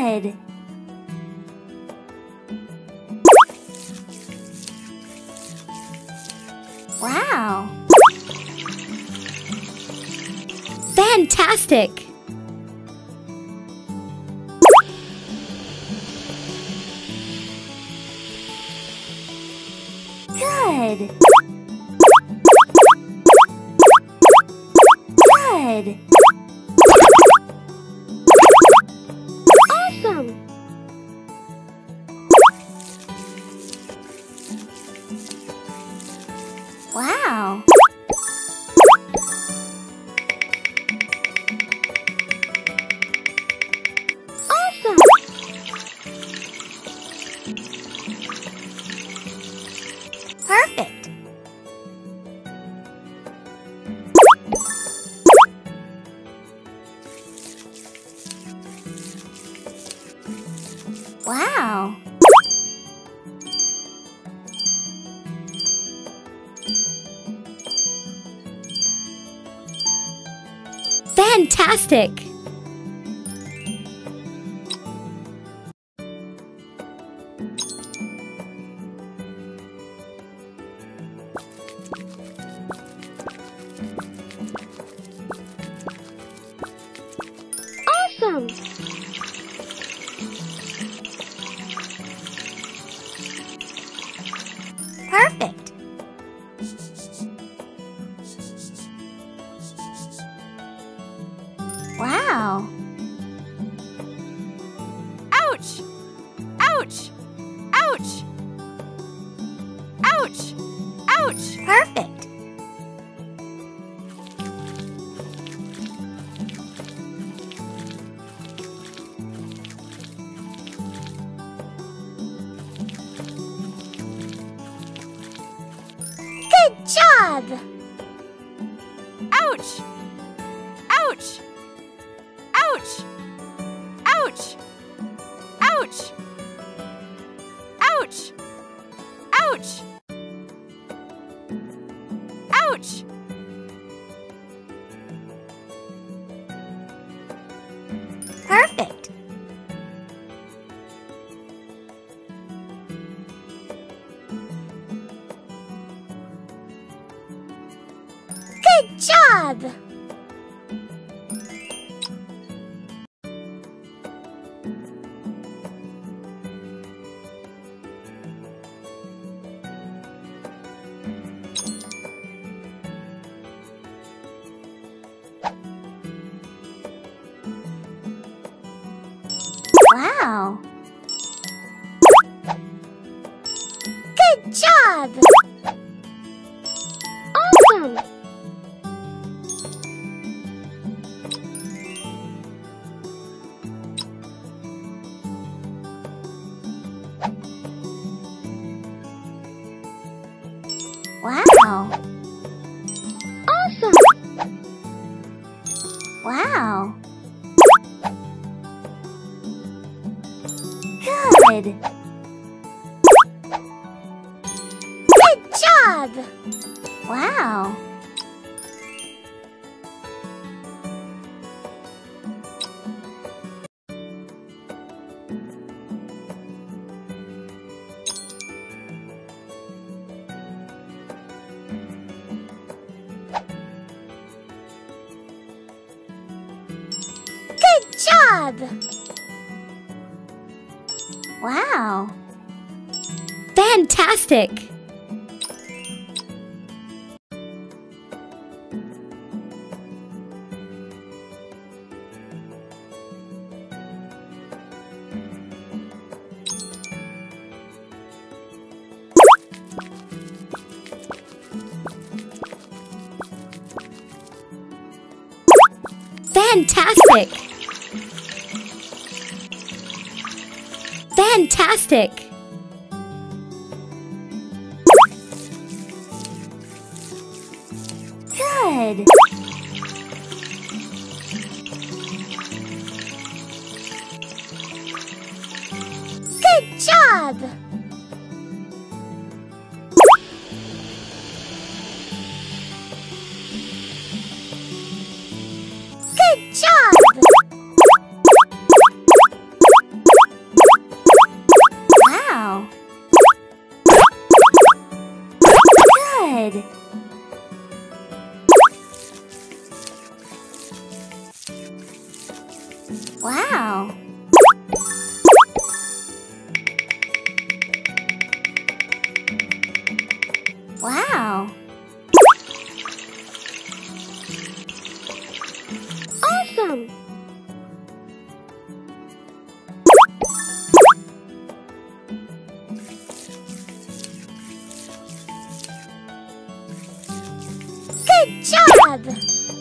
Good. Wow. Fantastic. Good. Good. Perfect. Wow. Fantastic. Ouch! Ouch! Ouch! Ouch! Perfect. Good job. Ouch! Ouch! Ouch! Perfect. Good job. Job. Awesome. Wow. Awesome. Wow. Good. Job. Wow. Good job. Wow. Fantastic. Fantastic. Fantastic. Good. Good job. Wow. Good job!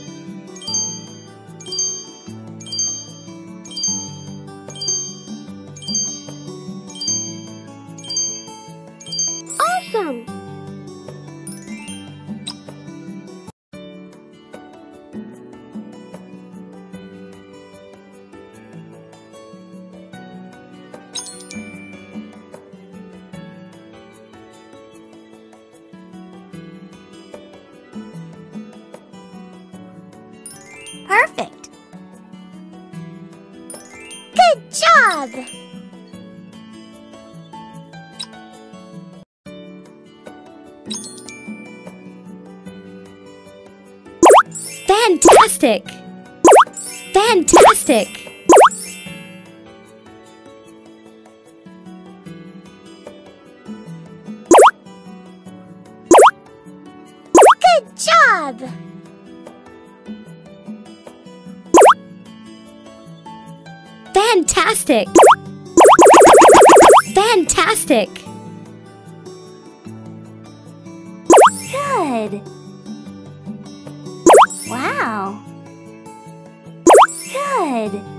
Perfect. Good job! Fantastic! Fantastic! Good job! Fantastic! Fantastic! Good! Wow! Good!